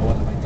I wasn't